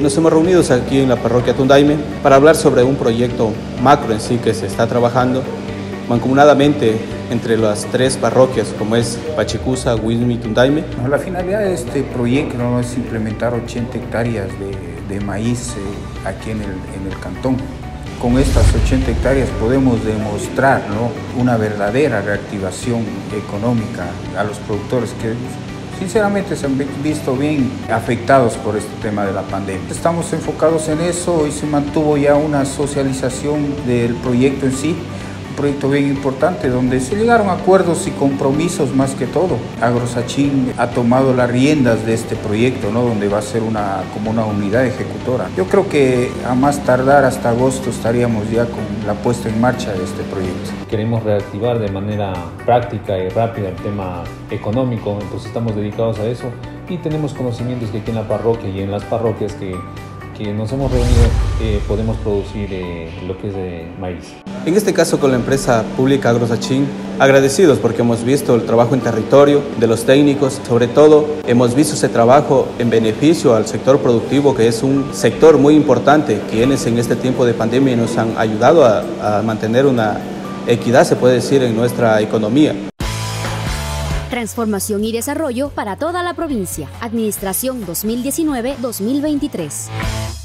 Nos hemos reunido aquí en la parroquia Tundaime para hablar sobre un proyecto macro en sí que se está trabajando mancomunadamente entre las tres parroquias como es Pachicusa, Huizmi y Tundaime. La finalidad de este proyecto es implementar 80 hectáreas de, maíz eh, aquí en el, cantón. Con estas 80 hectáreas podemos demostrar una verdadera reactivación económica a los productores que sinceramente se han visto bien afectados por este tema de la pandemia. Estamos enfocados en eso y se mantuvo ya una socialización del proyecto en sí proyecto bien importante donde se llegaron acuerdos y compromisos más que todo. Agrosachín ha tomado las riendas de este proyecto, ¿no? donde va a ser una, como una unidad ejecutora. Yo creo que a más tardar hasta agosto estaríamos ya con la puesta en marcha de este proyecto. Queremos reactivar de manera práctica y rápida el tema económico, entonces estamos dedicados a eso y tenemos conocimientos que aquí en la parroquia y en las parroquias que que nos hemos reunido eh, podemos producir eh, lo que es de maíz. En este caso con la empresa pública Agrosachín, agradecidos porque hemos visto el trabajo en territorio de los técnicos, sobre todo hemos visto ese trabajo en beneficio al sector productivo que es un sector muy importante, quienes en este tiempo de pandemia nos han ayudado a, a mantener una equidad, se puede decir, en nuestra economía. Transformación y desarrollo para toda la provincia. Administración 2019-2023.